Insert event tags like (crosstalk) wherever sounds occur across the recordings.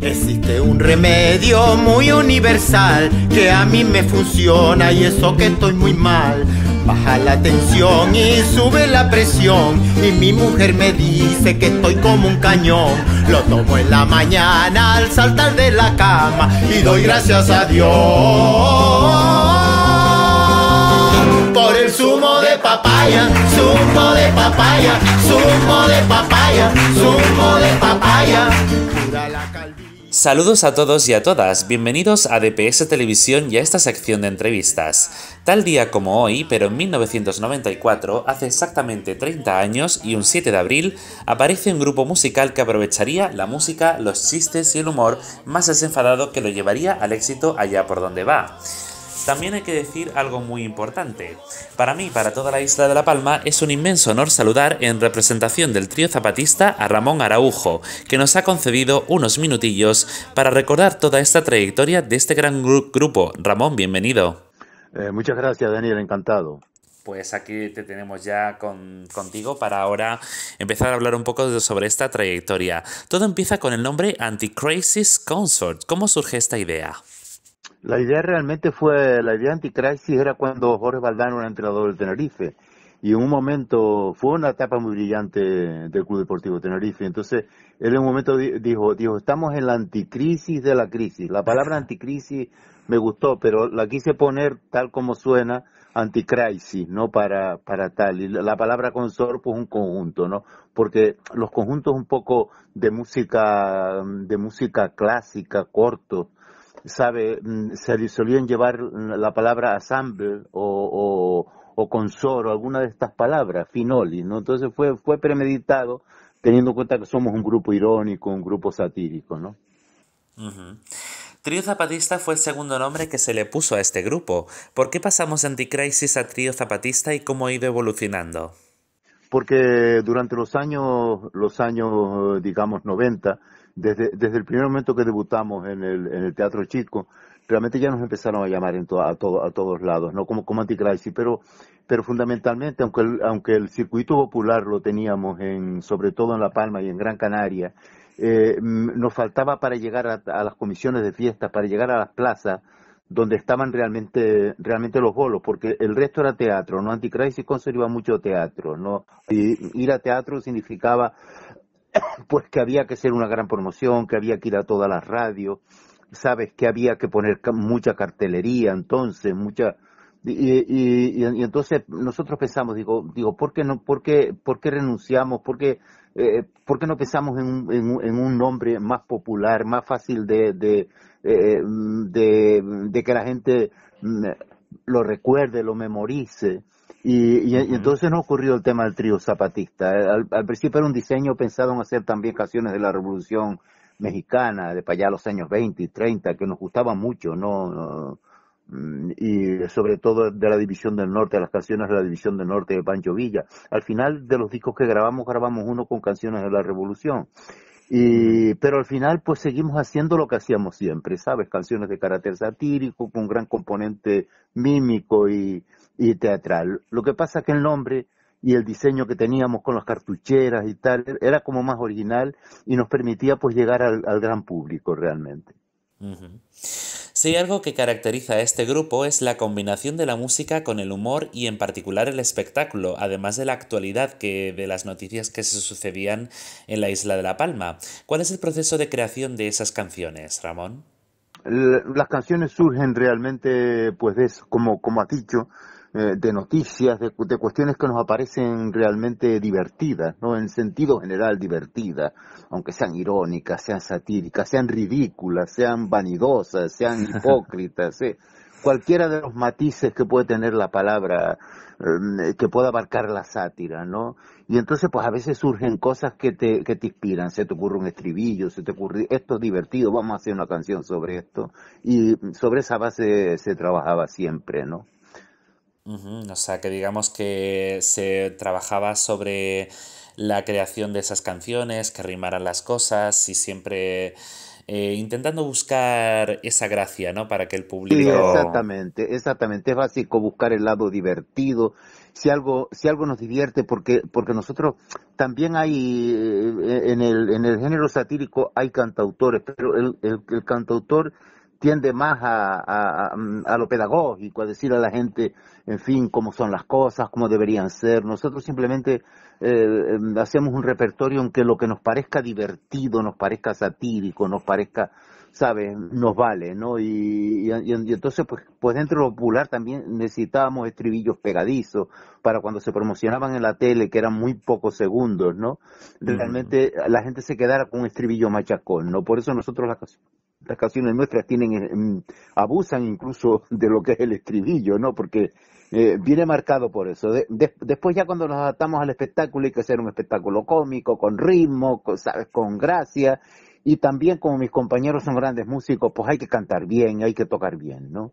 Existe un remedio muy universal que a mí me funciona y eso que estoy muy mal. Baja la tensión y sube la presión y mi mujer me dice que estoy como un cañón. Lo tomo en la mañana al saltar de la cama y doy gracias a Dios por el zumo de papaya, zumo de papaya, zumo de papaya, zumo de papaya. Saludos a todos y a todas, bienvenidos a DPS Televisión y a esta sección de entrevistas. Tal día como hoy, pero en 1994, hace exactamente 30 años y un 7 de abril, aparece un grupo musical que aprovecharía la música, los chistes y el humor más desenfadado que lo llevaría al éxito allá por donde va. También hay que decir algo muy importante. Para mí, para toda la isla de La Palma, es un inmenso honor saludar en representación del trío zapatista a Ramón Araujo, que nos ha concedido unos minutillos para recordar toda esta trayectoria de este gran grupo. Ramón, bienvenido. Eh, muchas gracias, Daniel, encantado. Pues aquí te tenemos ya contigo para ahora empezar a hablar un poco sobre esta trayectoria. Todo empieza con el nombre Anti-Crisis Consort. ¿Cómo surge esta idea? La idea realmente fue, la idea anticrisis era cuando Jorge Valdano era entrenador del Tenerife. Y en un momento, fue una etapa muy brillante del Club Deportivo Tenerife. Entonces, él en un momento dijo, dijo, estamos en la anticrisis de la crisis. La palabra (laughs) anticrisis me gustó, pero la quise poner tal como suena, anticrisis, ¿no? Para, para tal. Y la palabra consor, pues un conjunto, ¿no? Porque los conjuntos un poco de música, de música clásica, cortos, sabe, mm, se solían llevar la palabra ensemble o, o, consor o alguna de estas palabras, finoli, ¿no? Entonces fue, fue premeditado teniendo en cuenta que somos un grupo irónico, un grupo satírico, ¿no? Trío Zapatista fue el segundo nombre que se le puso a este grupo. ¿Por qué pasamos de Anticrisis a Trío Zapatista y cómo ha ido evolucionando? Porque durante los años, los años, digamos, 90, desde, desde el primer momento que debutamos en el, en el Teatro Chico, realmente ya nos empezaron a llamar en a, todo, a todos lados, ¿no? Como, como Anticrisis, pero, pero fundamentalmente, aunque el, aunque el circuito popular lo teníamos en, sobre todo en La Palma y en Gran Canaria, eh, nos faltaba para llegar a, las comisiones de fiestas, para llegar a las plazas, donde estaban realmente, realmente los bolos, porque el resto era teatro, ¿no? Anticrisis conserva mucho teatro, ¿no? Y ir a teatro significaba (coughs) pues que había que hacer una gran promoción, que había que ir a todas las radios, sabes que había que poner mucha cartelería, entonces, mucha... Y, y, entonces nosotros pensamos, digo, digo, ¿por qué no, por qué, por qué renunciamos? ¿Por qué, eh, ¿por qué no pensamos en un, en, un nombre más popular, más fácil de, de, eh, de que la gente mm, lo recuerde, lo memorice? Y, entonces nos ocurrió el tema del trío zapatista. Al, principio era un diseño pensado en hacer también canciones de la Revolución Mexicana, de para allá los años 20 y 30, que nos gustaban mucho, ¿no? Y sobre todo de la División del Norte, las canciones de la División del Norte de Pancho Villa. Al final de los discos que grabamos, grabamos uno con canciones de la Revolución. Y, pero al final pues seguimos haciendo lo que hacíamos siempre, ¿sabes? Canciones de carácter satírico, con gran componente mímico y, y teatral. Lo que pasa es que el nombre y el diseño que teníamos con las cartucheras y tal era como más original y nos permitía pues llegar al, gran público realmente. Si hay algo que caracteriza a este grupo es la combinación de la música con el humor y en particular el espectáculo, además de la actualidad que de las noticias que se sucedían en la isla de La Palma. ¿Cuál es el proceso de creación de esas canciones, Ramón? Las canciones surgen realmente, pues, de como, como has dicho, eh, de noticias, de, cuestiones que nos aparecen realmente divertidas, ¿no? En sentido general divertidas, aunque sean irónicas, sean satíricas, sean ridículas, sean vanidosas, sean (laughs) hipócritas, ¿eh? cualquiera de los matices que puede tener la palabra, eh, que pueda abarcar la sátira, ¿no? Y entonces, pues a veces surgen cosas que te, que te inspiran, se te ocurre un estribillo, se te ocurre, esto es divertido, vamos a hacer una canción sobre esto. Y sobre esa base se trabajaba siempre, ¿no? O sea, que digamos que se trabajaba sobre la creación de esas canciones, que rimaran las cosas y siempre eh, intentando buscar esa gracia, ¿no? Para que el público... Exactamente, exactamente. Es básico buscar el lado divertido si algo, si algo nos divierte, porque, porque nosotros también hay, eh, en el, en el género satírico hay cantautores, pero el, el cantautor tiende más a, a, a, lo pedagógico, a decir a la gente, en fin, cómo son las cosas, cómo deberían ser. Nosotros simplemente eh, hacemos un repertorio en que lo que nos parezca divertido, nos parezca satírico, nos parezca, ¿sabes? Nos vale, ¿no? Y, y, y, entonces, pues, pues dentro de lo popular también necesitábamos estribillos pegadizos para cuando se promocionaban en la tele, que eran muy pocos segundos, ¿no? Realmente mm. la gente se quedara con un estribillo machacón, ¿no? Por eso nosotros las las canciones nuestras tienen eh, abusan incluso (laughs) de lo que es el estribillo, ¿no? Porque eh, viene marcado por eso. De, de, después ya cuando nos adaptamos al espectáculo hay que hacer un espectáculo cómico, con ritmo, con, gracia. Y también como mis compañeros son grandes músicos, pues hay que cantar bien, hay que tocar bien, ¿no?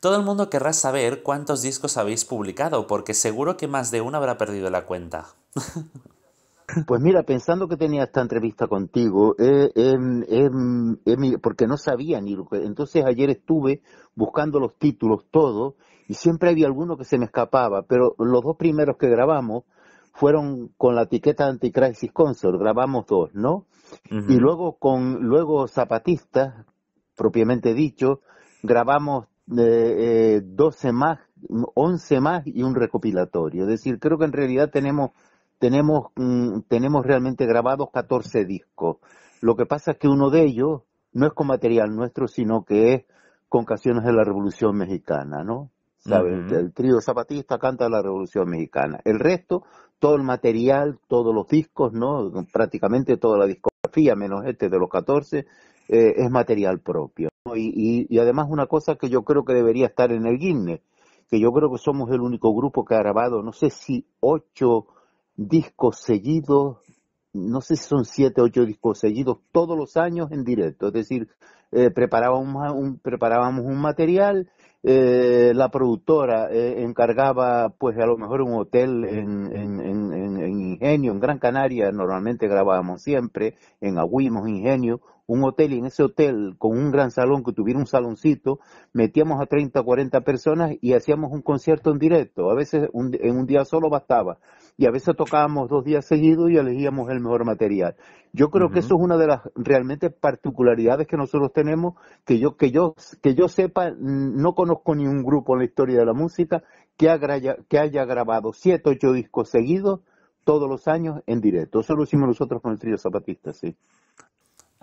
Todo el mundo querrá saber cuántos discos habéis publicado, porque seguro que más de uno habrá perdido la cuenta. (laughs) Pues mira, pensando que tenía esta entrevista contigo, eh, eh, eh, porque no sabía ni lo que... Entonces ayer estuve buscando los títulos, todo, y siempre había alguno que se me escapaba, pero los dos primeros que grabamos fueron con la etiqueta Anticrisis Consort, grabamos dos, ¿no? Uh -huh. Y luego con, luego Zapatistas, propiamente dicho, grabamos eh, 12 más, 11 más y un recopilatorio. Es decir, creo que en realidad tenemos tenemos, mm, tenemos realmente grabados 14 discos. Lo que pasa es que uno de ellos no es con material nuestro, sino que es con canciones de la Revolución Mexicana, ¿no? Uh -huh. El trío zapatista canta la Revolución Mexicana. El resto, todo el material, todos los discos, ¿no? Prácticamente toda la discografía, menos este de los 14, eh, es material propio. ¿no? Y, y, y además una cosa que yo creo que debería estar en el Guinness, que yo creo que somos el único grupo que ha grabado, no sé si ocho discos seguidos, no sé si son siete, ocho discos seguidos, todos los años en directo. Es decir, eh, preparábamos, un, preparábamos un material, eh, la productora eh, encargaba, pues a lo mejor un hotel en, en, en, en, Ingenio, en Gran Canaria, normalmente grabábamos siempre, en Agüimos, Ingenio, un hotel y en ese hotel con un gran salón que tuviera un saloncito, metíamos a 30 o 40 personas y hacíamos un concierto en directo. A veces un, en un día solo bastaba y a veces tocábamos dos días seguidos y elegíamos el mejor material. Yo creo uh -huh. que eso es una de las realmente particularidades que nosotros tenemos, que yo, que yo, que yo sepa, no conozco ni un grupo en la historia de la música que, haya, que haya grabado siete, ocho discos seguidos todos los años en directo. Eso lo hicimos nosotros con el trío zapatista, sí.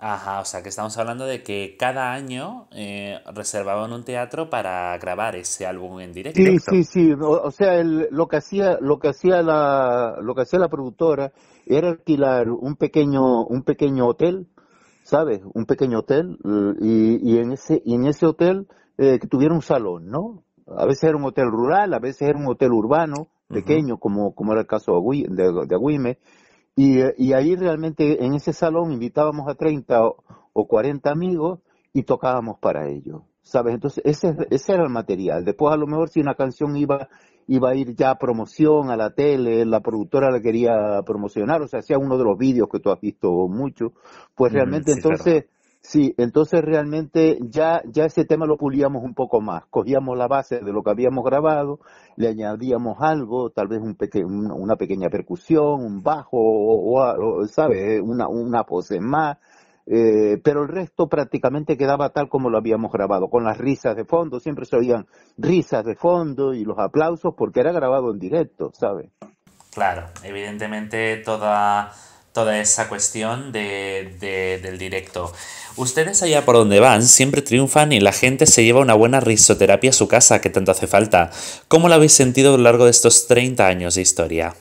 Ajá, o sea que estamos hablando de que cada año eh, reservaban un teatro para grabar ese álbum en directo. Sí, sí, sí. O, o sea, el, lo que hacía, lo que hacía la, lo que hacía la productora era alquilar un pequeño, un pequeño hotel, ¿sabes? Un pequeño hotel y, y en ese, y en ese hotel eh, que tuviera un salón, ¿no? A veces era un hotel rural, a veces era un hotel urbano pequeño, uh -huh. como, como era el caso de Agüime y, y, ahí realmente en ese salón invitábamos a 30 o, o 40 amigos y tocábamos para ellos, ¿sabes? Entonces ese, ese era el material. Después a lo mejor si una canción iba, iba a ir ya a promoción a la tele, la productora la quería promocionar, o sea, hacía uno de los vídeos que tú has visto mucho, pues realmente mm, sí, entonces... Claro Sí, entonces realmente ya, ya ese tema lo pulíamos un poco más. Cogíamos la base de lo que habíamos grabado, le añadíamos algo, tal vez un peque una pequeña percusión, un bajo, o, o ¿sabes? Una, una pose más. Eh, pero el resto prácticamente quedaba tal como lo habíamos grabado, con las risas de fondo, siempre se oían risas de fondo y los aplausos porque era grabado en directo, ¿sabes? Claro, evidentemente toda toda esa cuestión de, de, del directo. Ustedes allá por donde van siempre triunfan y la gente se lleva una buena risoterapia a su casa que tanto hace falta. ¿Cómo lo habéis sentido a lo largo de estos 30 años de historia?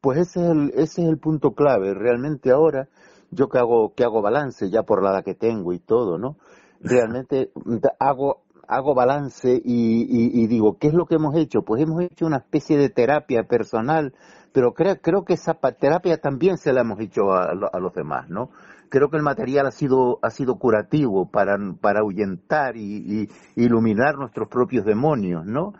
Pues ese es el, ese es el punto clave. Realmente ahora, yo que hago, que hago balance ya por la edad que tengo y todo, ¿no? (laughs) Realmente hago, hago balance y, y, y digo, ¿qué es lo que hemos hecho? Pues hemos hecho una especie de terapia personal pero creo, creo que esa terapia también se la hemos hecho a, a, los demás, ¿no? Creo que el material ha sido, ha sido curativo para, para ahuyentar y, y iluminar nuestros propios demonios, ¿no?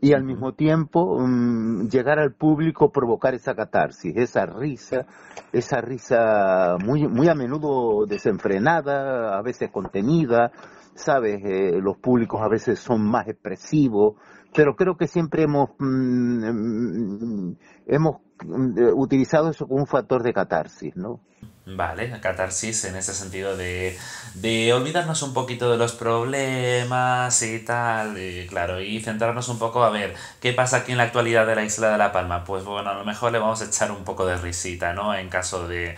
Y al mismo tiempo um, llegar al público, provocar esa catarsis, esa risa, esa risa muy, muy a menudo desenfrenada, a veces contenida, sabes, eh, los públicos a veces son más expresivos, pero creo que siempre hemos, mm, mm, hemos mm, utilizado eso como un factor de catarsis, ¿no? Vale, catarsis en ese sentido de, de olvidarnos un poquito de los problemas y tal, claro, y centrarnos un poco a ver qué pasa aquí en la actualidad de la isla de La Palma. Pues bueno, a lo mejor le vamos a echar un poco de risita, ¿no? En caso de,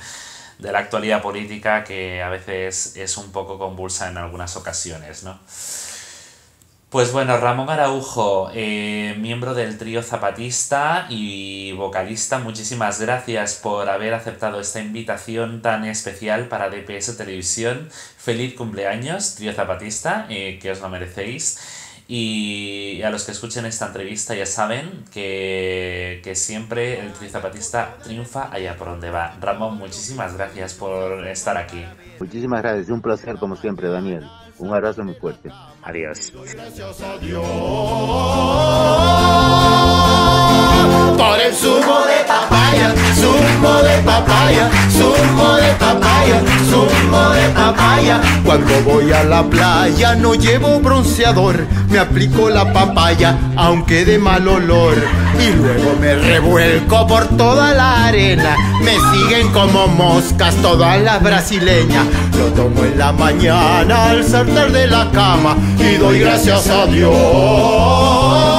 de la actualidad política que a veces es un poco convulsa en algunas ocasiones, ¿no? Pues bueno, Ramón Araujo, eh, miembro del trío zapatista y vocalista, muchísimas gracias por haber aceptado esta invitación tan especial para DPS Televisión. Feliz cumpleaños, trío zapatista, eh, que os lo merecéis. Y a los que escuchen esta entrevista ya saben que, que siempre el zapatista triunfa allá por donde va. Ramón, muchísimas gracias por estar aquí. Muchísimas gracias, un placer como siempre, Daniel. Un abrazo muy fuerte. Adiós. Por el zumo de papaya, zumo de papaya, zumo de papaya, zumo de papaya. Cuando voy a la playa no llevo bronceador, me aplico la papaya, aunque de mal olor. Y luego me revuelco por toda la arena, me siguen como moscas todas las brasileñas. Lo tomo en la mañana al saltar de la cama y doy gracias a Dios.